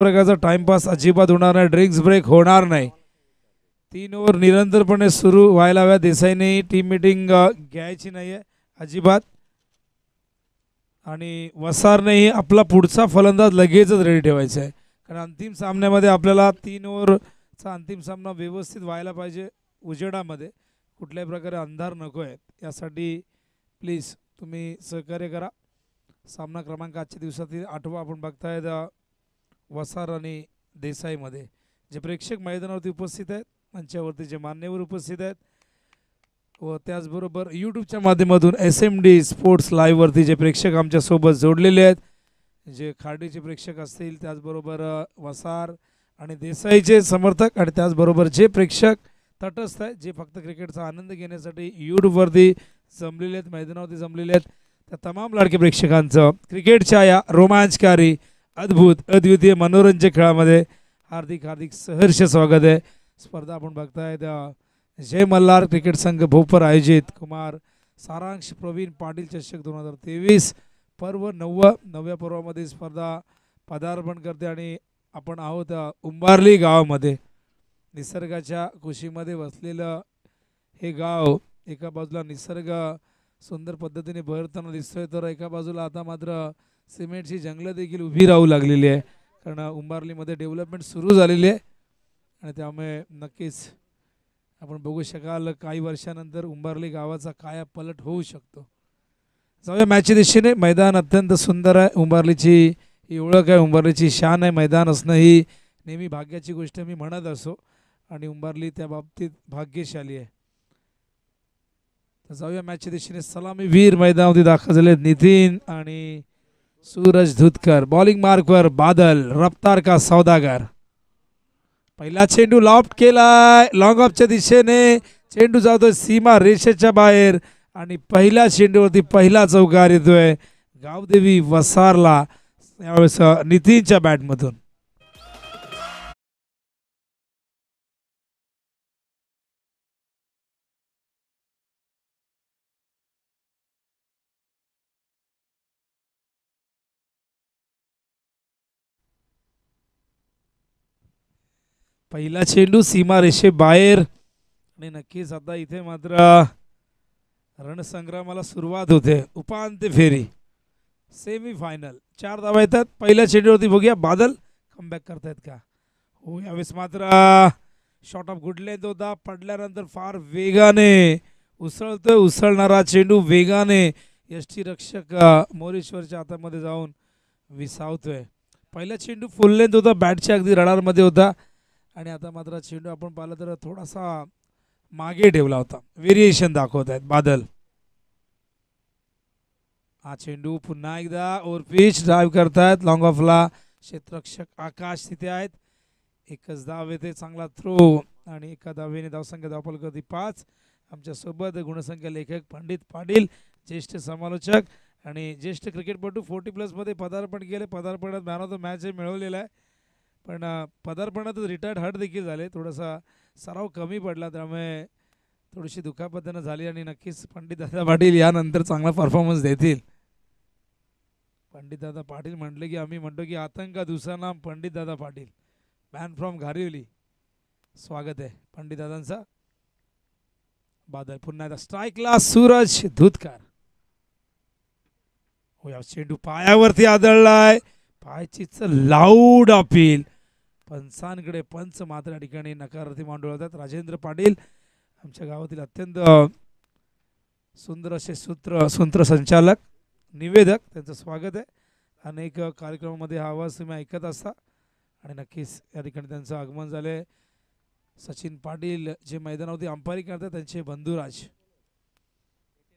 प्रकारचा टाइमपास अजिबात होणार नाही ड्रिंक्स ब्रेक होणार नाही. तीन ओव्हर निरंतरपणे सुरू व्हायला हव्या. देसाईने टीम मिटिंग घ्यायची नाही आहे अजिबात. आणि वसारनेही आपला पुढचा फलंदाज लगेचच रेडी ठेवायचा आहे. कारण अंतिम सामन्यामध्ये आपल्याला तीन ओव्हरचा अंतिम सामना व्यवस्थित व्हायला पाहिजे उजेडामध्ये. कुठल्याही प्रकारे अंधार नको आहेत यासाठी प्लीज तुम्ही सहकार्य करा. सामना क्रमांक आजच्या दिवसातील आठवा आपण बघतायत वसार आणि देसाईमध्ये जे प्रेक्षक मैदानावरती उपस्थित आहेत मंचावरती जे मान्यवर उपस्थित आहेत व त्याचबरोबर यूट्यूबच्या माध्यमातून एस एम डी स्पोर्ट्स लाईव्हवरती जे प्रेक्षक आमच्यासोबत जोडलेले आहेत जे खार्डीचे प्रेक्षक असतील त्याचबरोबर वसार आणि देसाईचे समर्थक आणि त्याचबरोबर जे प्रेक्षक तटस्थ आहेत जे फक्त क्रिकेटचा आनंद घेण्यासाठी यूट्यूबवरती जमलेले आहेत मैदानावरती जमलेले आहेत त्या तमाम लाडके प्रेक्षकांचं क्रिकेटच्या या रोमांचकारी अद्भुत अद्वितीय मनोरंजक खेळामध्ये हार्दिक हार्दिक सहर्ष स्वागत आहे. स्पर्धा आपण बघताय त्या जय मल्हार क्रिकेट संघ भोपर आयोजित. कुमार सारांश प्रवीण पाटील चषक दोन हजार तेवीस पर्व नव्व नवव्या पर्वामध्ये स्पर्धा पदार्पण करते आणि आपण आहोत उंबारली गावामध्ये. निसर्गाच्या कुशीमध्ये वसलेलं हे गाव एका बाजूला निसर्ग सुंदर पद्धतीने बहरताना दिसतोय तर एका बाजूला आता मात्र सिमेंटची जंगलं देखील उभी राहू लागलेली आहे. कारण उंबारलीमध्ये डेव्हलपमेंट सुरू झालेली आहे. आणि त्यामुळे नक्कीच आपण बघू शकाल काही वर्षानंतर उंबारली गावाचा काया पलट होऊ शकतो. जाऊया मॅचच्या दिशेने. मैदान अत्यंत सुंदर आहे. उंबारलीची ही ओळख आहे. उंबारलीची शान आहे. मैदान असणं ही नेहमी भाग्याची गोष्ट मी म्हणत असो. आणि उंबारली त्या बाबतीत भाग्यशाली आहे. तर जाऊया मॅचच्या दिशेने. सलामी वीर मैदानामध्ये दाखल झाले नितीन आणि सूरज धुतकर बॉलिंग मार्कवर बादल रफ्तार का सौदागर. पहिला चेंडू लॉफ्ट केलाय. लॉंग ऑफच्या दिशेने चेंडू जातोय सीमा रेषेच्या बाहेर आणि पहिल्या चेंडूवरती पहिला चौकार येतोय गावदेवी वसारला यावेळेस नितीनच्या बॅटमधून पहिला चेंडू सीमा रेषे बाहेर. आणि नक्कीच आता इथे मात्र रणसंग्रामाला सुरुवात होते. उपांत्य फेरी. सेमी फायनल चार धावा येतात. पहिल्या चेंडूवरती बघूया. बादल कमबॅक करतायत का? हो यावेळेस मात्र शॉर्ट ऑफ गुड लेंथ होता. पडल्यानंतर फार वेगाने उसळतोय. उसळणारा चेंडू वेगाने यष्टी रक्षक मोरेश्वरच्या हातामध्ये जाऊन विसावतोय. पहिला चेंडू फुल लेंथ होता. बॅटच्या अगदी रडारमध्ये होता. आणि आता मात्र चेंडू आपण पाहिला तर थोडासा मागे ठेवला होता. व्हेरिएशन दाखवत आहेत. बादल. हा चेंडू पुन्हा एकदा ओव्हर पिच ड्राईव्ह करतायत. लॉंग ऑफला क्षेत्ररक्षक आकाश तिथे आहेत. एकच धाव येते. चांगला थ्रो आणि एका धावेने धावसंख्या धावपलकती पाच. आमच्यासोबत गुणसंख्या लेखक पंडित पाटील ज्येष्ठ समालोचक आणि ज्येष्ठ क्रिकेटपटू फोर्टी प्लसमध्ये पदार्पण केले. पदार्पणात मॅन ऑफ द मॅच मिळवलेला आहे. पण पदार्पणातच रिटायर्ड हर्ट देखील झाले. थोडासा सराव कमी पडला त्यामुळे थोडीशी दुखापतनं झाली आणि नक्कीच पंडित दादा पाटील यानंतर चांगला परफॉर्मन्स देतील. पंडित दादा पाटील म्हटले की आम्ही म्हणतो की आतंका दुसरा पंडित दादा पाटील. Man from Gharivali. स्वागत आहे पंडित दादांचा बादल पुन्हा एकदा स्ट्राईकला सूरज धुतकार. हो या चेंडू पायावरती आदळलाय. पायचीच लाऊड अपील पंचांकडे पंच मात्र या ठिकाणी नकारार्थी मांडू राजेंद्र पाटील आमच्या गावातील अत्यंत सुंदर असे सूत्र सूत्रसंचालक निवेदक त्यांचं स्वागत आहे. अनेक कार्यक्रमामध्ये हा आवाज तुम्ही ऐकत असता आणि नक्कीच या ठिकाणी त्यांचं आगमन झालं सचिन पाटील जे मैदानावरती अंपायरिंग करतात त्यांचे बंधुराज.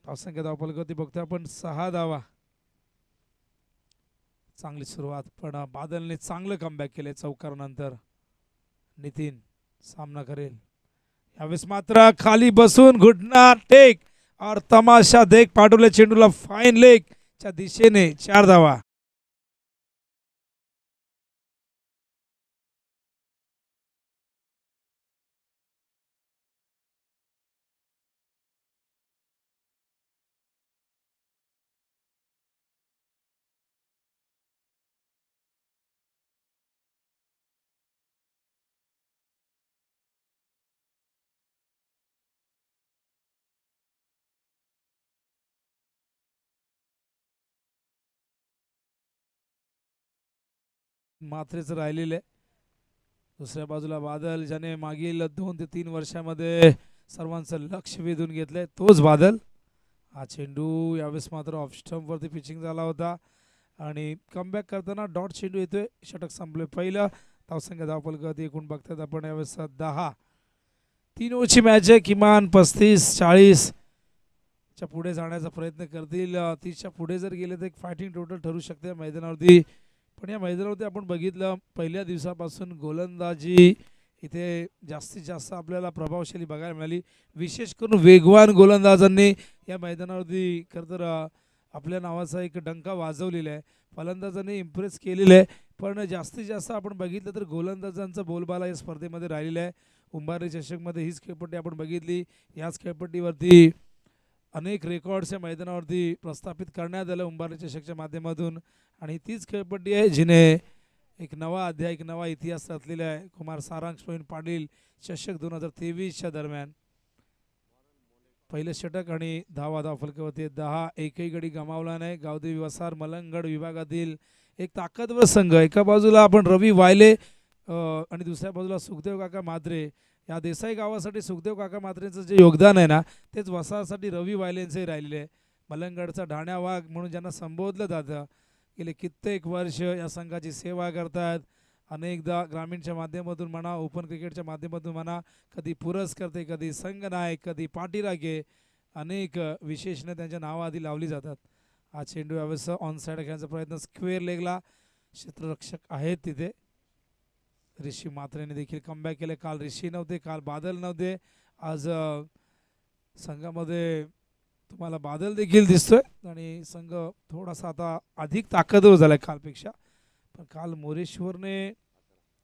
धावसंख्या धावपलकवरती बघतोय आपण. सहा धावा. चांगली सुरुवात पण बादलने चांगलं कमबॅक केले चौकारानंतर. नितीन सामना करेल. यावेळेस मात्र खाली बसून घुटना टेक और तमाशा देख पाठवले चेंडूला फाईन लेग च्या दिशेने चार धावा. मात्रेचं राहिलेलं आहे. दुसऱ्या बाजूला बादल ज्याने मागील दोन ते तीन वर्षामध्ये सर्वांचं लक्ष वेधून घेतलंय तोच बादल. हा चेंडू यावेळेस मात्र ऑफ स्टंपवरती पिचिंग झाला होता. आणि कमबॅक करताना डॉट चेंडू येतोय. षटक संपले पहिलं. धावसंख्या धावपलकत एकूण बघतात आपण यावेळेस दहा. तीन ओव्हरची मॅच आहे. किमान पस्तीस चाळीस च्या पुढे जाण्याचा प्रयत्न करतील. तीसच्या पुढे जर गेले तर एक फायटिंग टोटल ठरू शकते मैदानावरती. पण या मैदानावरती आपण बघितलं पहिल्या दिवसापासून गोलंदाजी इथे जास्तीत जास्त आपल्याला प्रभावशाली बघायला मिळाली. विशेष करून वेगवान गोलंदाजांनी या मैदानावरती खरं तर आपल्या नावाचा एक डंका वाजवलेला आहे. फलंदाजांनी इम्प्रेस केलेलं आहे. पण जास्तीत जास्त आपण बघितलं तर गोलंदाजांचा बोलबाला या स्पर्धेमध्ये राहिलेला आहे. उंबारे चषकमध्ये हीच खेळपट्टी आपण बघितली. याच खेळपट्टीवरती अनेक रेकॉर्ड्स या मैदानावरती प्रस्थापित करण्यात आलं उंबारे चषकच्या माध्यमातून. आणि तीच खेळपट्टी आहे जिने एक नवा अध्याय एक नवा इतिहास रचलेला आहे. कुमार सारांश प्रवीण पाटील चषक दोन हजार तेवीसच्या दरम्यान. पहिलं षटक आणि धावा धाव फलकावरती दहा एकही गडी गमावला नाही. गावदेवी वसार मलंगड विभागातील एक ताकदवर संघ. एका बाजूला आपण रवी वायले आणि दुसऱ्या बाजूला सुखदेव काका मात्रे या देसाई गावासाठी सुखदेव काका मात्रेंचं जे योगदान आहे ना तेच वसाहसाठी रवी वायलेंचंही राहिलेले आहे. मलंगडचा ढाण्या वाघ म्हणून ज्यांना संबोधलं जातं गेले कित्येक वर्ष या संघाची सेवा करतात. अनेकदा ग्रामीणच्या माध्यमातून म्हणा ओपन क्रिकेटच्या माध्यमातून म्हणा कधी पुरस्कर्ते कधी संघनायक कधी पाठीराखे अनेक विशेषणं त्यांच्या नावाआधी लावली जातात. हा चेंडू यावेळेस ऑन साईड खेळण्याचा प्रयत्न स्क्वेअर लेगला क्षेत्ररक्षक आहेत तिथे. ऋषी मात्रेने देखील कमबॅक केले. काल ऋषी नव्हते काल बादल नव्हते. आज संघामध्ये तुम्हाला बादल देखील दिसतोय आणि संघ थोडासा आता अधिक ताकदवर झाला आहे कालपेक्षा. पण काल मोरेश्वरने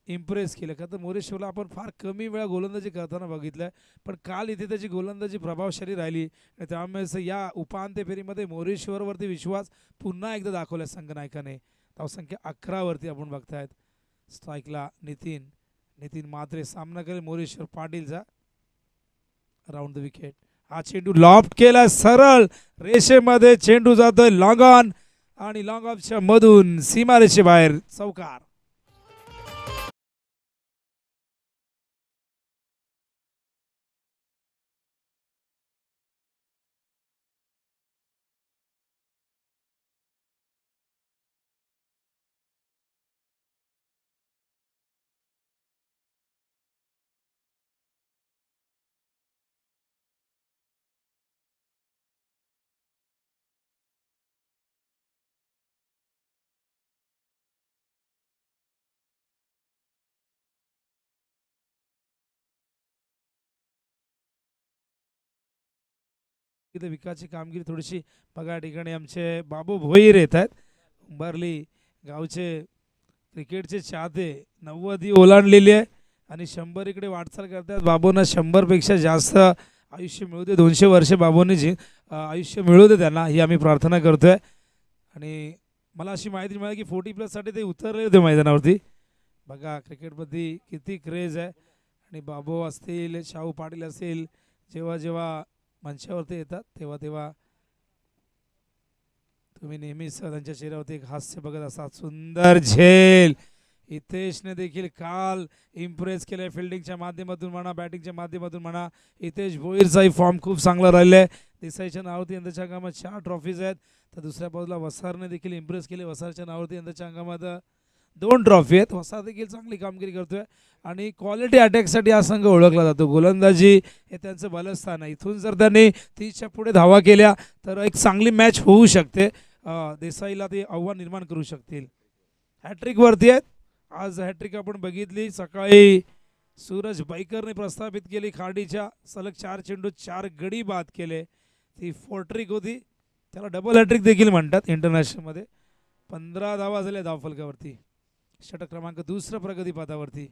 इम्प्रेस केलं. का तर मोरेश्वरला आपण फार कमी वेळा गोलंदाजी करताना बघितलं आहे पण काल इथे त्याची गोलंदाजी प्रभावशाली राहिली. आणि त्यामुळे या उपांत्य फेरीमध्ये मोरेश्वरवरती विश्वास पुन्हा एकदा दाखवला संघनायकाने. धावसंख्या अकरावरती आपण बघतायत. स्ट्राईकला नितीन नितीन मात्रे सामना करेल मोरेश्वर पाटीलचा राऊंड द विकेट हा चेंडू लॉफ्ट केला सरळ. रेषेमध्ये चेंडू जातोय लॉंग ऑन आणि लॉंग ऑफच्या मधून सीमारेषे बाहेर चौकार. तिथे विकासची कामगिरी थोडीशी बघा ठिकाणी आमचे बाबू भोईर येत आहेत. उंबारली गावचे क्रिकेटचे चाहते. नव्वदी ओलांडलेली आहे. आणि शंभर इकडे वाटचाल करतात. बाबूंना शंभरपेक्षा जास्त आयुष्य मिळू दे. दोनशे वर्षे बाबूंनी जी आयुष्य मिळू दे त्यांना. ही आम्ही प्रार्थना करतोय. आणि मला अशी माहिती मिळाली की फोर्टी प्लससाठी ते उतरले होते मैदानावरती. बघा क्रिकेटमध्ये किती क्रेज आहे. आणि बाबू असतील शाहू पाटील असतील जेव्हा जेव्हा मंचावरती येतात तेव्हा तेव्हा तुम्ही नेहमीच त्यांच्या चेहऱ्यावरती एक हास्य बघत असतात सुंदर झेल! हितेशने देखील काल इम्प्रेस केले फिल्डिंगच्या माध्यमातून म्हणा बॅटिंगच्या माध्यमातून म्हणा हितेश भोईरचाही फॉर्म खूप चांगला राहिला आहे देसाईच्या नावावरती यंदाच्या हंगामात चार ट्रॉफीज आहेत. तर दुसऱ्या बाजूला वसारने देखील इम्प्रेस केले. वसारच्या नावावरती यंदाच्या हंगामात दोन ट्रॉफी आहेत. वसा देखील चांगली कामगिरी करतोय. आणि क्वालिटी अटॅकसाठी हा संघ ओळखला जातो. गोलंदाजी हे त्यांचं बलस्थान आहे. इथून जर त्यांनी तीसच्या पुढे धावा केल्या तर एक चांगली मॅच होऊ शकते. देसाईला ते आव्हान निर्माण करू शकतील. हॅट्रिकवरती आहेत. आज हॅट्रिक आपण बघितली. सकाळी सूरज बैकरने प्रस्थापित केली खाडीच्या सलग चार चेंडू चार गडी बाद केले. ती फोर्ट्रिक होती. त्याला डबल हॅट्रिक देखील म्हणतात इंटरनॅशनलमध्ये पंधरा धावा झाल्या धावफलकावरती. षटक क्रमांक दुसरं प्रगतीपथावरती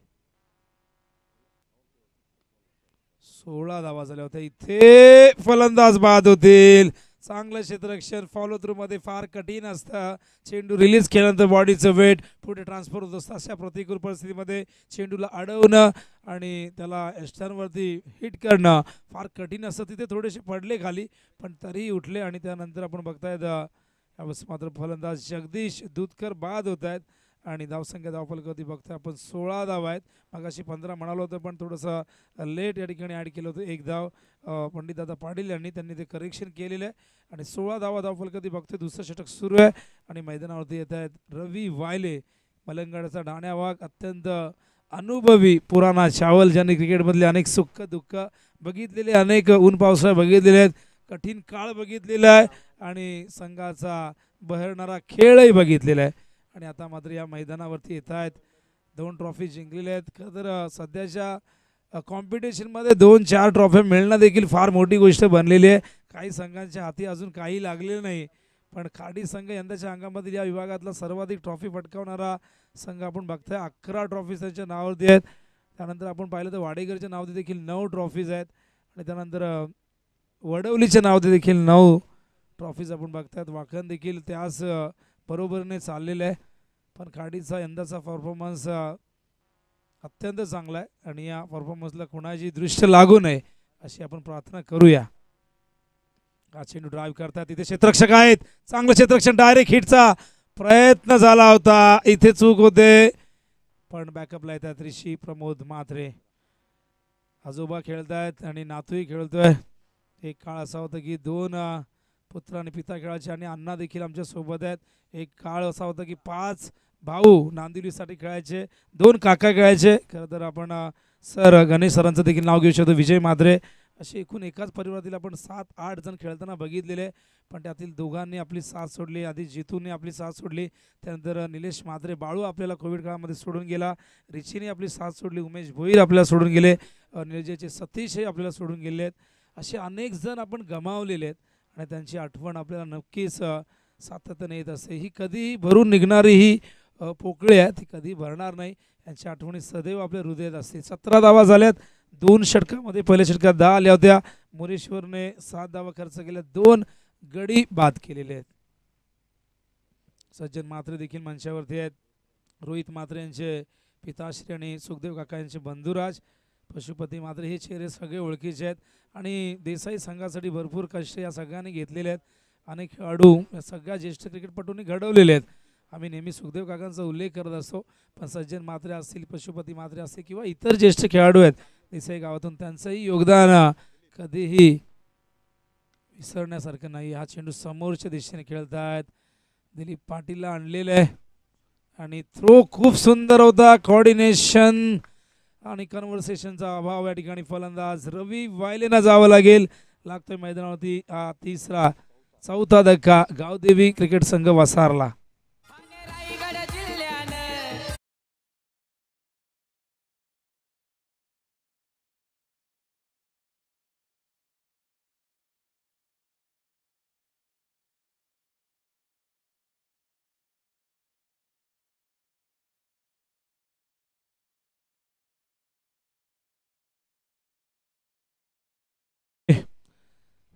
सोळा धावा झाल्या होत्या. इथे फलंदाज बाद होतील चांगलं क्षेत्ररक्षण फॉलो थ्रू मध्ये फार कठीण असतं. चेंडू रिलीज केल्यानंतर बॉडीचं वेट पुढे ट्रान्सफर होत असतं. अशा प्रतिकूल परिस्थितीमध्ये चेंडूला अडवणं आणि त्याला एस्टर्नवरती हिट करणं फार कठीण असतं. तिथे थोडेसे पडले खाली पण तरीही उठले आणि त्यानंतर आपण बघतायत मात्र फलंदाज जगदीश दूधकर बाद होत आहेत. आणि धावसंख्या धावफलकावरती बघतो आपण सोळा धाव आहेत. मगाशी पंधरा म्हणालो होतं पण थोडंसं लेट या ठिकाणी ॲड केलं होतं. एक धाव पंडितदादा पाटील यांनी त्यांनी ते करेक्शन केलेलं आहे. आणि सोळा धावा धावफलकावरती बघतोय? दुसरं षटक सुरू आहे आणि मैदानावरती येत आहेत रवी वायले. मलंगडाचा डाण्या वाघ अत्यंत अनुभवी पुराणा चावल ज्यांनी क्रिकेटमधले अनेक सुख दुःख बघितलेले अनेक ऊन पावसाळ्या बघितलेले आहेत. कठीण काळ बघितलेला आहे आणि संघाचा बहरणारा खेळही बघितलेला आहे. आणि आता मात्र या मैदानावरती येत आहेत. दोन ट्रॉफी जिंकलेल्या आहेत. खरं तर सध्याच्या कॉम्पिटिशनमध्ये दोन चार ट्रॉफ्या मिळणं देखील फार मोठी गोष्ट बनलेली आहे. काही संघांच्या हाती अजून काही लागलेलं नाही. पण खाडी संघ यंदाच्या अंगामध्ये या विभागातला सर्वाधिक ट्रॉफी फटकावणारा संघ आपण बघतोय. अकरा ट्रॉफीज त्यांच्या नावावरती आहेत. त्यानंतर आपण पाहिलं तर वाडेकरच्या नावावरती देखील नऊ ट्रॉफीज आहेत. आणि त्यानंतर वडवलीच्या नावावरती देखील नऊ ट्रॉफीज आपण बघतायत. वाखन देखील त्याच बरोबरीने चाललेलं आहे. पण खाडीचा यंदाचा परफॉर्मन्स अत्यंत चांगला आहे आणि या परफॉर्मन्सला कोणाची दृश्य लागू नये अशी आपण प्रार्थना करूया. हा चेंडू ड्राईव्ह करतात. तिथे क्षेत्रक्षक आहेत. चांगलं क्षेत्रक्षण डायरेक्ट हिटचा प्रयत्न झाला होता. इथे चूक होते. पण बॅकअपला येतात ऋषी प्रमोद म्हात्रे. आजोबा खेळतायत आणि नातूही खेळतोय. एक काळ असा होता की दोन पुत्र आणि पिता खेळायचे आणि अण्णा देखील आमच्यासोबत आहेत. एक काळ असा होता की पाच भाऊ नांदिवलीसाठी खेळायचे दोन काका खेळायचे. खरं तर आपण सर गणेश सरांचं देखील नाव घेऊ शकतो विजय माद्रे असे एकूण एकाच परिवारातील आपण सात आठ जण खेळताना बघितलेले. पण त्यातील दोघांनी आपली साथ सोडली आधी जितूने आपली साथ सोडली त्यानंतर निलेश मात्रे बाळू आपल्याला कोविड काळामध्ये सोडून गेला. रिचीने आपली साथ सोडली उमेश भोईर आपल्याला सोडून गेले. अ, निलजेचे सतीशही आपल्याला सोडून गेले आहेत. असे अनेक जण आपण गमावलेले आहेत. आणि त्यांची आठवण आपल्याला नक्कीच सातत्याने येत असते. ही कधीही भरून निघणारी ही पोकळी आहे ती कधी भरणार नाही. यांच्या आठवणी सदैव आपल्या हृदयात असते. सतरा धावा झाल्यात. दोन षटकामध्ये पहिल्या षटकात दहा आल्या होत्या. मुरेश्वरने सात धावा खर्च केल्या दोन गडी बाद केलेले आहेत. सज्जन मात्रे देखील मंचावरती आहेत. रोहित मात्रे यांचे पिताश्री आणि सुखदेव काका यांचे बंधुराज. पशुपती मात्रे हे चेहरे सगळे ओळखीचे आहेत. आणि देसाई संघासाठी भरपूर कष्ट या सगळ्यांनी घेतलेले आहेत. अनेक खेळाडू या सगळ्या ज्येष्ठ क्रिकेटपटूंनी घडवलेले आहेत. आम्ही नेहमी सुखदेव काकांचा उल्लेख करत असतो. पण सज्जन मात्रे असतील पशुपती मात्रे असतील किंवा इतर ज्येष्ठ खेळाडू आहेत देसाई गावातून त्यांचंही योगदान कधीही विसरण्यासारखं नाही. हा चेंडू समोरच्या दिशेने खेळत आहेत दिलीप पाटीलला आणलेलं आहे. आणि थ्रो खूप सुंदर होता. कॉर्डिनेशन आणि कन्व्हर्सेशनचा अभाव या ठिकाणी फलंदाज रवी वायलेना जावं लागेल. लागतोय मैदानावरती हा तिसरा चौथा धक्का. गावदेवी क्रिकेट संघ वसारला.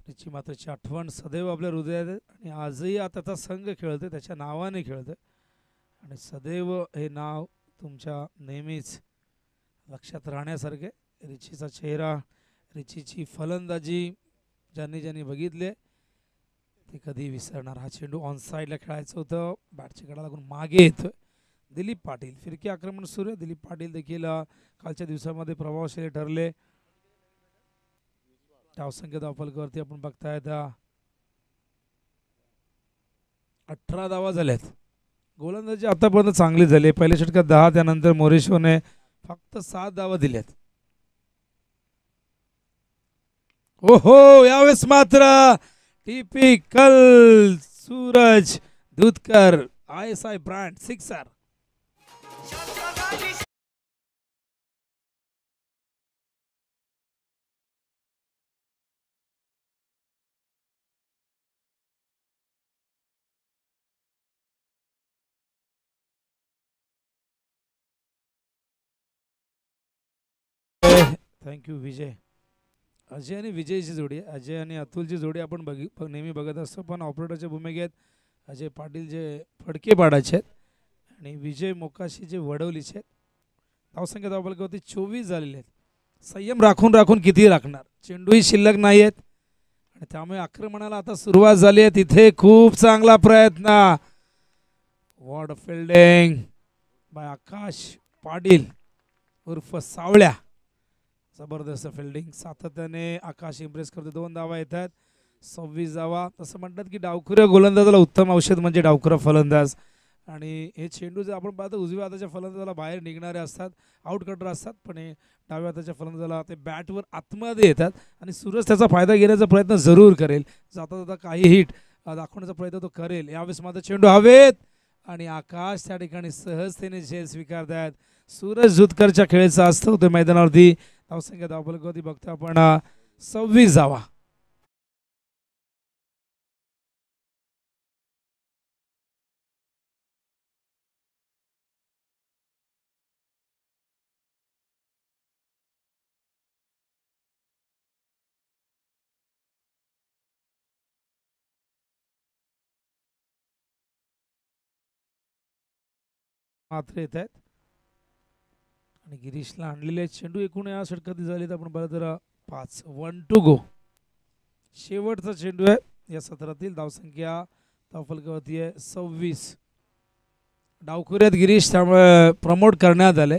त्याची मात्रची आठवण सदैव आपल्या हृदयात आहे आणि आजही आता त्याचा संघ खेळतोय त्याच्या नावाने खेळतो आणि सदैव हे नाव तुमच्या नेहमीच लक्षात राहण्यासारखे. रिचीचा चेहरा रिचीची फलंदाजी ज्यांनी ज्यांनी बघितले ते कधी विसरणार. हा चेंडू ऑन साईडला खेळायचं होतं. बॅटच्या कडा लागून मागे येतोय. दिलीप पाटील फिरकी आक्रमण सुरू आहे. दिलीप पाटील देखील कालच्या दिवसामध्ये प्रभावशाली ठरले. धावसंख्या धावफलकावरती आपण बघताय दहा अठरा धावा झाल्यात. गोलंदाजी आतापर्यंत चांगली झाली. पहिल्या षटकात दहा त्यानंतर मोरेश्वरने फक्त सात धावा दिल्यात. हो हो यावेळेस मात्र typical Suraj Dudhkar I S I brand sixer. Thank you Vijay Ajay आणि विजयची जोडी अजय आणि अतुलची जोडी आपण बघी नेहमी बघत असतो पण ऑपरेटरच्या भूमिकेत अजय पाटील जे फडके पाडायचे आहेत आणि विजय मोकाशी जे वडवलीचे आहेत. धावसंख्या धावफलकावरती चोवीस झालेले आहेत. संयम राखून राखून किती राखणार. चेंडूही शिल्लक नाही आहेत. आणि त्यामुळे आक्रमणाला आता सुरुवात झाली आहे. तिथे खूप चांगला प्रयत्न. Ward fielding by Akash Patil. उर्फ सावळ्या. जबरदस्त फिल्डिंग सातत्याने आकाश इम्प्रेस करतो. दोन धावा येत आहेत सव्वीस धावा. तसं म्हणतात की डावखुऱ्या गोलंदाजाला उत्तम औषध म्हणजे डावखुरा फलंदाज. आणि हे चेंडू जर आपण पाहतो उजव्या हाताच्या फलंदाजाला बाहेर निघणारे असतात आउट कटर असतात पण हे डाव्या हाताच्या फलंदाजाला ते बॅटवर आतमध्ये येतात आणि सूरज त्याचा फायदा घेण्याचा प्रयत्न जरूर करेल. जाता जाता काही हिट दाखवण्याचा प्रयत्न तो करेल. यावेळेस माझा चेंडू हवेत. आणि आकाश त्या ठिकाणी सहजतेने झेल स्वीकारत आहेत. सूरज जुतकरच्या खेळीचा असतो ते मैदानावरती. धावसंख्या धावफलकावरती बघतो आपण. सव्वीस जावा. मात्र येत आहेत. आणि गिरीशला आणलेले आहेत चेंडू. एकूण या षटकात झाले तर आपण बघा तर पाच वन टू गो शेवटचा चेंडू आहे. या सत्रातील धावसंख्या धावफलकावरती आहे. सव्वीस. डावखुऱ्यात गिरीश. त्यामुळे प्रमोट करण्यात आले.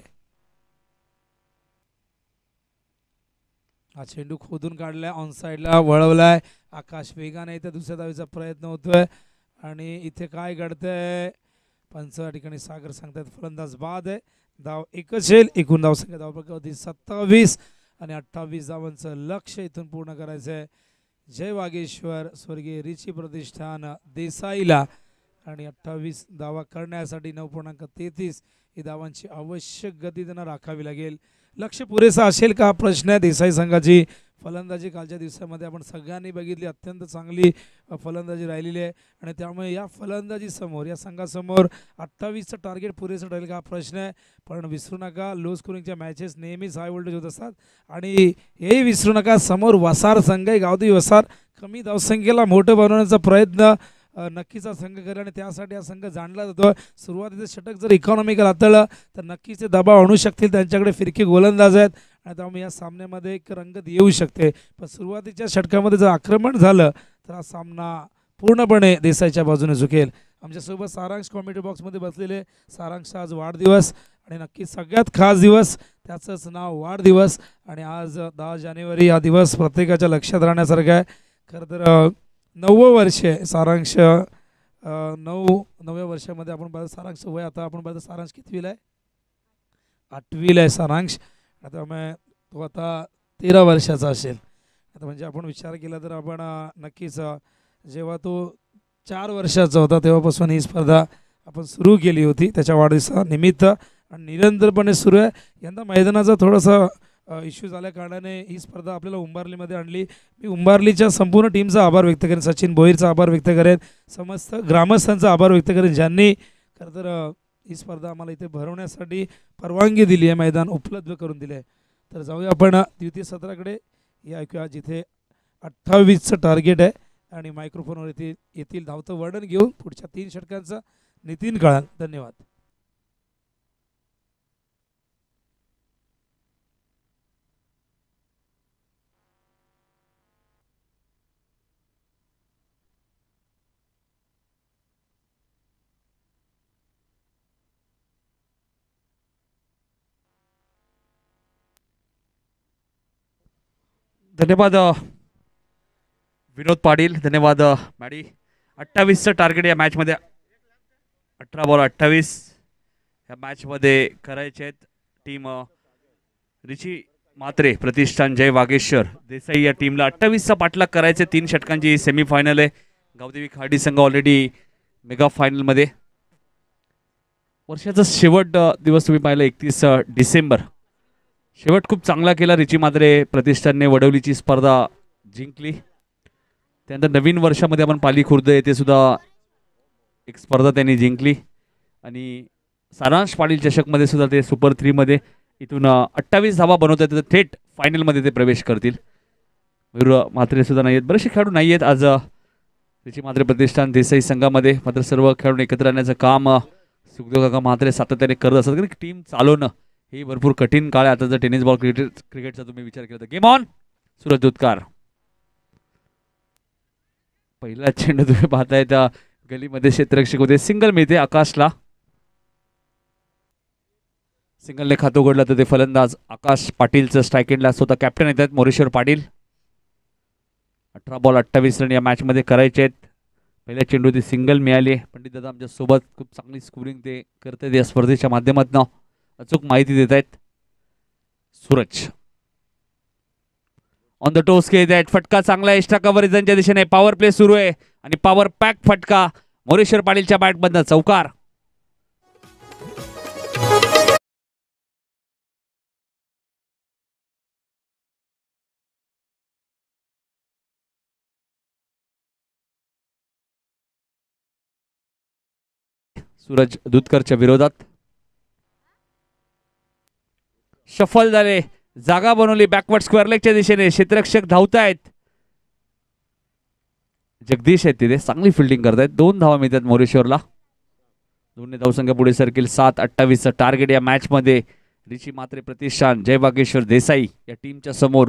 हा चेंडू खोदून काढलाय. ऑन साईडला वळवलाय. आकाश वेगाने इथे दुसऱ्या धावीचा प्रयत्न होतोय. आणि इथे काय घडतंय? पंच या ठिकाणी सागर सांगतात फलंदाज बाद आहे. धाव एकच येईल. एकूण धावसंख्या धावपकावरती सत्तावीस. आणि अठ्ठावीस धावांचं लक्ष इथून पूर्ण करायचं आहे जय वागेश्वर स्वर्गीय रिची प्रतिष्ठान देसाईला. आणि अठ्ठावीस धावा करण्यासाठी नऊ पूर्णांक तेहतीस ही धावांची आवश्यक गती त्यांना राखावी लागेल. लक्ष पुरेसा असेल का? हा प्रश्न आहे देसाई संघाची. फलंदाजी कालच्या दिवसामध्ये आपण सगळ्यांनी बघितली अत्यंत चांगली फलंदाजी राहिलेली आहे. आणि त्यामुळे या फलंदाजीसमोर या संघासमोर अठ्ठावीसचं टार्गेट पुरेसं ठरेल का? हा प्रश्न आहे. पण विसरू नका लो स्कोरिंगच्या मॅचेस नेहमीच हाय व्होल्टेज होत असतात. आणि हेही विसरू नका समोर वसार संघ आहे गावदी वसार. कमी धावसंख्येला मोठं बनवण्याचा प्रयत्न नक्कीच हा संघ करेल आणि त्यासाठी हा संघ जाणला जातो. सुरुवातीचं षटक जर इकॉनॉमिकल हाताळलं तर नक्कीच ते दबाव आणू शकतील. त्यांच्याकडे फिरकी गोलंदाज आहेत. आणि त्यामुळे या सामन्यामध्ये एक रंगत येऊ शकते. पण सुरुवातीच्या षटकामध्ये जर आक्रमण झालं तर हा सामना पूर्णपणे देसाईच्या बाजूने झुकेल. आमच्यासोबत सारांश कॉमेडी बॉक्समध्ये बसलेले सारांश आज वाढदिवस आणि नक्की सगळ्यात खास दिवस त्याचंच नाव वाढदिवस. आणि आज दहा जानेवारी हा दिवस प्रत्येकाच्या लक्षात राहण्यासारखा आहे. खरं तर नववं वर्ष आहे सारांश. नऊ नवव्या वर्षामध्ये आपण पाहतो सारांश वय आता आपण पाहतो सारांश कितवीला आहे? आठवीला आहे सारांश. आता मग तो आता तेरा वर्षाचा असेल. आता म्हणजे आपण विचार केला तर आपण नक्कीच जेव्हा तो चार वर्षाचा होता तेव्हापासून ही स्पर्धा आपण सुरू केली होती. त्याच्या वाढदिवसानिमित्त आणि निरंतरपणे सुरू आहे. यंदा मैदानाचा थोडासा इश्यू झाल्या कारणाने ही स्पर्धा आपल्याला उंबारलीमध्ये आणली. मी उंबारलीच्या संपूर्ण टीमचा आभार व्यक्त करेन. सचिन भोईरचा आभार व्यक्त करेन. समस्त ग्रामस्थांचा आभार व्यक्त करेन. ज्यांनी खरं तर ही स्पर्धा आम्हाला इथे भरवण्यासाठी परवानगी दिली आहे मैदान उपलब्ध करून दिले आहे. तर जाऊया आपण द्वितीय सत्राकडे. हे ऐकूया जिथे अठ्ठावीसचं टार्गेट आहे आणि मायक्रोफोनवर येथील येथील धावतं वर्णन घेऊन पुढच्या तीन षटकांचा नितीन कळाल धन्यवाद. धन्यवाद विनोद पाटील धन्यवाद मॅडी. अठ्ठावीसचं टार्गेट या मॅचमध्ये अठरा बॉल अठ्ठावीस. या मॅचमध्ये करायचे आहेत टीम रिची मात्रे प्रतिष्ठान जय वागेश्वर. देसाई या टीमला अठ्ठावीसचा पाठलाग करायचे. तीन षटकांची सेमीफायनल आहे. गावदेवी खाडी संघ ऑलरेडी मेगा फायनलमध्ये वर्षाचा शेवट दिवस तुम्ही पाहिला एकतीस डिसेंबर. शेवट खूप चांगला केला रिची मात्रे प्रतिष्ठानने वडवलीची स्पर्धा जिंकली. त्यानंतर नवीन वर्षामध्ये आपण पाली खुर्द येथे सुद्धा एक स्पर्धा त्यांनी जिंकली. आणि सारांश पाटील चषकमध्ये सुद्धा ते सुपर थ्रीमध्ये इथून अठ्ठावीस धावा बनवतात आहेत थेट फायनलमध्ये ते प्रवेश करतील. मयूर म्हात्रे सुद्धा नाही आहेत. बरेचसे खेळाडू नाही आहेत आज अ, रिची मात्रे प्रतिष्ठान देसाई संघामध्ये. मात्र सर्व खेळाडू एकत्र आणण्याचं काम सुखदेव काका म्हात्रे सातत्याने करत असतात. कारण टीम चालवणं ही भरपूर कठीण काळ आहे. आता जर टेनिस बॉल क्रिकेट क्रिकेटचा तुम्ही विचार केला तर गेम ऑन सूरज दुधकार पहिला चेंडू तुम्ही पाहताय त्या गलीमध्ये क्षेत्ररक्षक होते. सिंगल मिळते आकाशला. सिंगलने खातं उघडलं तर ते फलंदाज आकाश पाटीलचं स्ट्राईक स्वतः कॅप्टन येत आहेत मोरेश्वर पाटील. अठरा बॉल अठ्ठावीस रन या मॅचमध्ये करायचे आहेत. पहिल्या चेंडू ते सिंगल मिळाली पंडित दादा आमच्यासोबत खूप चांगली स्कोरिंग ते करतात या स्पर्धेच्या माध्यमातून. अचूक माहिती देत आहेत. सूरज. ऑन द टोस खेळत आहेत. फटका चांगला एक्स्ट्रा कव्हरेजांच्या दिशेने पॉवर प्ले सुरू आहे. आणि पॉवर पॅक फटका मोरेश्वर पाटीलच्या बॅटमधनं चौकार. सूरज दुधकरच्या विरोधात. शफल झाले. जागा बनवली बॅकवर्ड स्क्वेअर लेगच्या दिशेने. क्षेत्ररक्षक धावतायत. जगदीश आहेत तिथे. चांगली फिल्डिंग करतायत. दोन धावा मिळतात मोरेश्वरला. दोन्ही धावसंख्या पुढे सरकील. सात अठ्ठावीसचं टार्गेट या मॅचमध्ये ऋषी मात्रे प्रतिष्ठान जय बागेश्वर देसाई या टीमच्या समोर.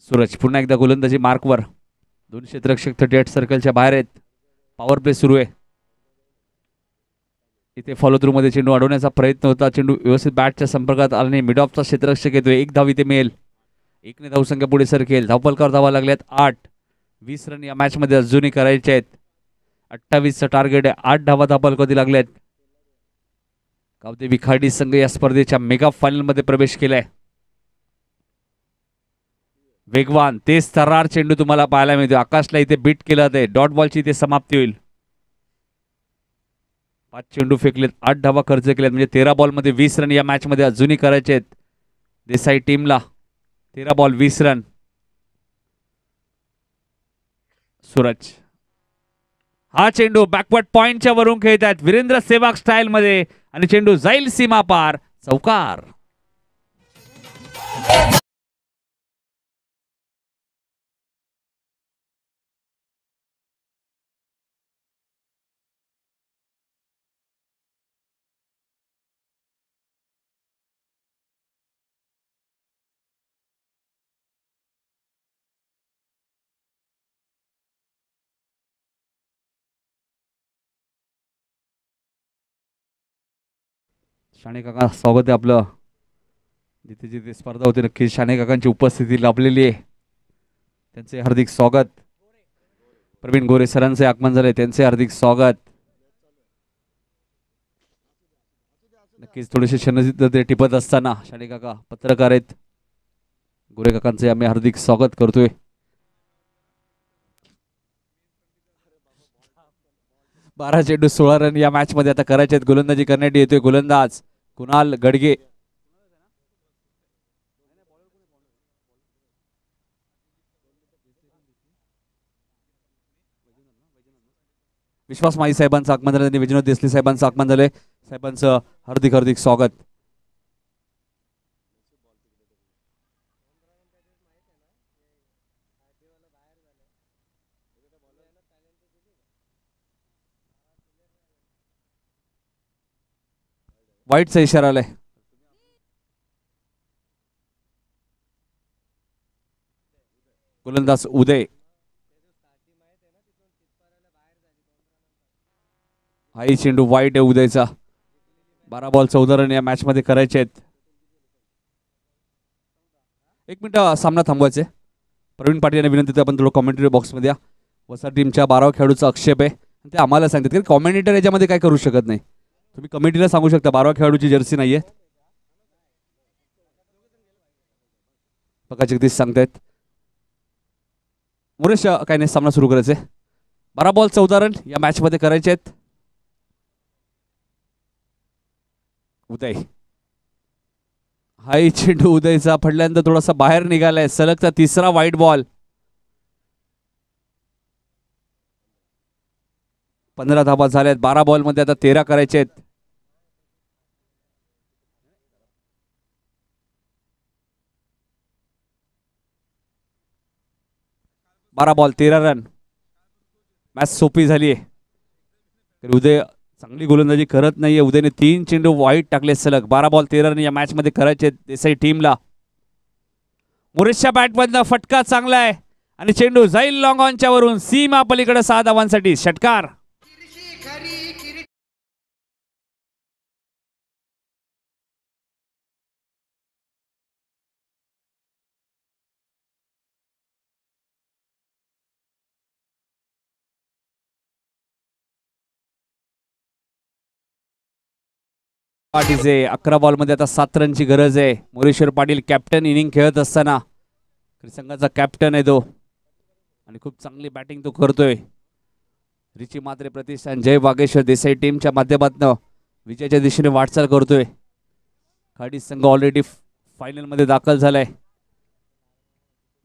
सूरज पुन्हा एकदा गोलंदाजी मार्कवर. दोन क्षेत्ररक्षक थर्टी एट सर्कलच्या बाहेर आहेत. पॉवर प्ले सुरू आहे. इथे फॉलो थ्रूमध्ये चेंडू अडवण्याचा प्रयत्न होता. चेंडू व्यवस्थित बॅटच्या संपर्कात आला नाही. मिड ऑफचा क्षेत्ररक्षक येतोय एक धाव इथे मिळेल. एकने धावसंख्या पुढे सरकेल. धावपलकावर धावा लागल्यात. आठ. वीस रन या मॅचमध्ये अजूनही करायचे आहेत. अठ्ठावीसचं टार्गेट आहे. आठ धावा धावपलकावरती लागल्यात? गावदेवी खाडी संघ या स्पर्धेच्या मेगा फायनलमध्ये प्रवेश केलाय. वेगवान तेच थरार चेंडू तुम्हाला पाहायला मिळतो आकाशला इथे बीट केलं जाते डॉट बॉलची इथे समाप्ती होईल. पाच चेंडू फेकलेत आठ धावा खर्च केलेत म्हणजे तेरा बॉलमध्ये वीस रन या मॅचमध्ये अजूनही करायचे आहेत. देसाई टीमला तेरा बॉल वीस रन. सूरज. हा चेंडू बॅकवर्ड पॉइंटच्या वरून खेळत आहेत वीरेंद्र सेवाग स्टाईल मध्ये आणि चेंडू जाईल सीमा पार चौकार. शाणे काका स्वागत आहे आपलं. जिथे जिथे स्पर्धा होती नक्कीच शाणे काकांची उपस्थिती लाभलेली आहे. त्यांचे हार्दिक स्वागत. प्रवीण गोरे सरांचे आगमन झाले त्यांचे हार्दिक स्वागत. नक्कीच थोडेसे क्षणचित्र ते टिपत असताना शाणे काका पत्रकार आहेत. गोरे काकांचे आम्ही हार्दिक स्वागत करतोय. बारा चेंडू सोळा रन या मॅच मध्ये आता करायचे आहेत. गोलंदाजी करण्यासाठी येतोय गोलंदाज. कुणाल गडगे? विश्वास माई साहेबांचं आगमन झालं त्यांनी विजनोद देसले साहेबांचं आगमन झालंय साहेबांचं हार्दिक हार्दिक स्वागत. वाईटचा इशारा आलाय. गोलंदाज उदय. हाई चेंडू वाईट आहे उदयचा. बारा बॉल चौदा रन या मॅच मध्ये करायचे आहेत. एक मिनिट सामना थांबवायचे. प्रवीण पाटील यांना विनंती आपण थोडं कॉमेंटरी बॉक्समध्ये या. वसा टीमच्या बारावा खेळाडूचा आक्षेप आहे. ते आम्हाला सांगतात की कॉमेंटेटर याच्यामध्ये काय करू शकत नाही. तुम्ही कमिटीला सांगू शकता बारावा खेळाडूची जर्सी नाहीये. बघा जगदीश सांगतायत. मुरेश काय नाही सामना सुरू करायचे बारा बॉल चौदा रन या मॅचमध्ये करायचे आहेत. उदय. हाय चेंडू उदयचा. पडल्यानंतर थोडासा बाहेर निघालाय. सलगचा तिसरा वाईट बॉल पंधरा धाबा झाल्यात. बारा बॉलमध्ये आता तेरा करायचे आहेत बारा बॉल तेरा रन. मॅच सोपी झाली आहे. तर उदय चांगली गोलंदाजी करत नाहीये. उदयने तीन चेंडू वाईट टाकले सलग. बारा बॉल तेरा रन या मॅचमध्ये करायचे आहेत देसाई टीमला मुरेशच्या बॅटमधनं फटका चांगला आहे. आणि चेंडू जाईल लॉंग ऑनच्या वरून. सीमा पलीकडे सहा धावांसाठी. षटकार. पाटीचे अकरा बॉलमध्ये आता सात रनची गरज आहे. मोरेश्वर पाटील कॅप्टन इनिंग खेळत असताना संघाचा कॅप्टन आहे तो. आणि खूप चांगली बॅटिंग तो करतोय. रिची मात्रे प्रतिष्ठान जय वागेश्वर देसाई टीमच्या माध्यमातून विजयाच्या दिशेने वाटचाल करतोय. खाडी संघ ऑलरेडी फायनलमध्ये दाखल झालाय.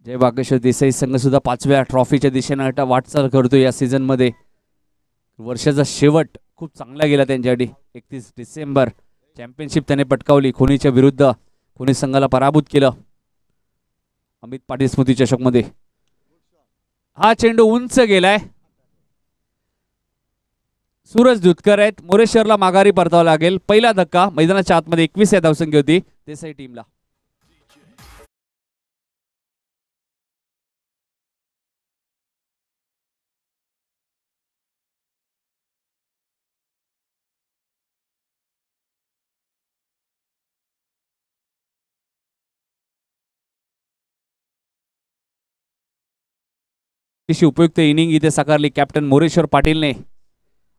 जय वागेश्वर देसाई संघ सुद्धा पाचव्या ट्रॉफीच्या दिशेने आता वाटचाल करतोय या सीझनमध्ये वर्षाचा शेवट खूप चांगला गेला त्यांच्यासाठी. एकतीस डिसेंबर चॅम्पियनशिप त्याने पटकावली. खोनीच्या विरुद्ध खोनी संघाला पराभूत केलं. अमित पाटील स्मृती चषकमध्ये हा चेंडू उंच गेलाय. सूरज दुधकर आहेत. मोरेश्वरला माघारी परतावा लागेल. पहिला धक्का मैदानाच्या आतमध्ये एकवीस या धावसंख्या होती देसाई टीमला अतिशय उपयुक्त इनिंग. इथे साकारली कॅप्टन मोरेश्वर पाटीलने.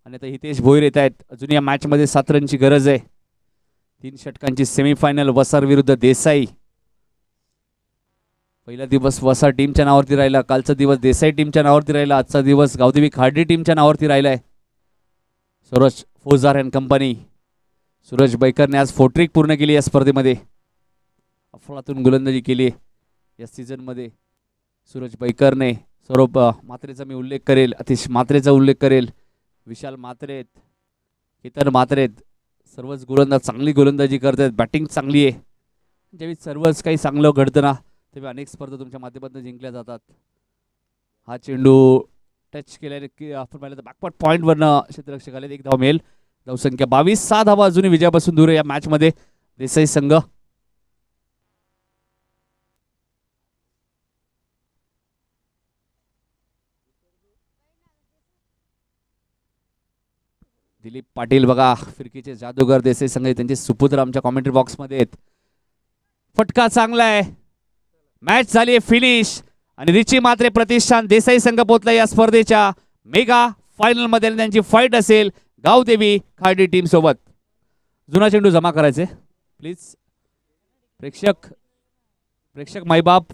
आणि आता हितेश भोईर येत आहेत. अजून या मॅचमध्ये सात रनची गरज आहे. तीन षटकांची सेमीफायनल वसार विरुद्ध देसाई. पहिला दिवस वसार टीमच्या नावावरती राहिला. कालचा दिवस देसाई टीमच्या नावावरती राहिला. आजचा दिवस गावदेवी खार्डी टीमच्या नावावरती राहिला आहे सरोज फौजदार अँड कंपनी सूरज बैकरने आज फोट्रिक पूर्ण केली या स्पर्धेमध्ये. अफळातून गोलंदाजी केली या सीझनमध्ये सूरज बैकरने स्वरूप मात्रेचा मी उल्लेख करेल अतिश मात्रेचा उल्लेख करेल विशाल मात्रेत केतन मात्रेत सर्वच गोलंदाज चांगली गोलंदाजी करत आहेत बॅटिंग चांगली आहे. ज्यावेळी सर्वच काही चांगलं घडतं ना तेव्हा अनेक स्पर्धा तुमच्या माध्यमातून जिंकल्या जातात. हा चेंडू टच केल्याने की आपण पाहिलं तर बॅकपॉट पॉईंटवरनं क्षेत्ररक्षक आले एक धाव मिळेल. धावसंख्या बावीस सहा धावा अजूनही विजयापासून दूर आहे या मॅचमध्ये देसाई संघ. दिलीप पाटील बघा फिरकीचे जादूगर देसाई संघ त्यांचे सुपुत्र आमच्या कॉमेंट्री बॉक्समध्ये आहेत. फटका चांगला आहे. मॅच झाली आहे फिनिश आणि रिची मात्रे प्रतिष्ठान देसाई संघ पोहोचला या स्पर्धेच्या. मेगा फायनलमध्ये त्यांची फाईट असेल गावदेवी खार्डी टीम सोबत. जुना चेंडू जमा करायचे. प्लीज प्रेक्षक प्रेक्षक मायबाप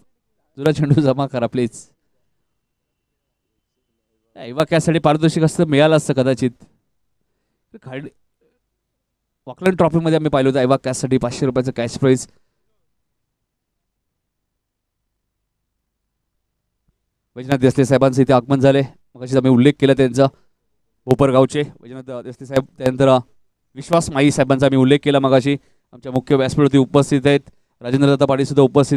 जुना चेंडू जमा करा प्लीज ऐवा त्यासाठी पारितोषिक असतं मिळालं असतं कदाचित. खार्डी वॉकलंड ट्रॉफीमध्ये आम्ही पाहिलं होतं. ऐवा कॅशसाठी पाचशे रुपयाचं कॅश प्राईज वैजनाथ देसले साहेबांचं इथे आगमन झाले मग आम्ही उल्लेख केला त्यांचा. भोपरगावचे वैजनाथ देसले साहेब त्यानंतर विश्वास माई साहेबांचा आम्ही उल्लेख केला मगाशी. आमच्या मुख्य व्यासपीठ उपस्थित आहेत. राजेंद्र दत्ता पाटील सुद्धा उपस्थित